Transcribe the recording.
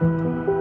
Música